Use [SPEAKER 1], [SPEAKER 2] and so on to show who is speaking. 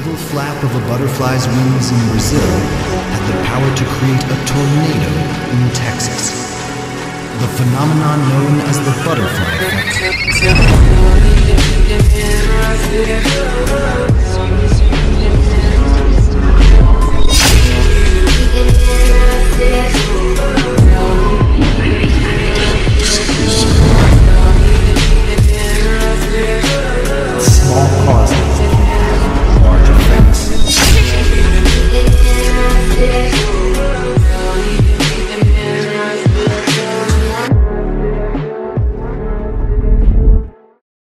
[SPEAKER 1] little flap of a butterfly's wings in Brazil had the power to create a tornado in Texas. The phenomenon known as the butterfly effect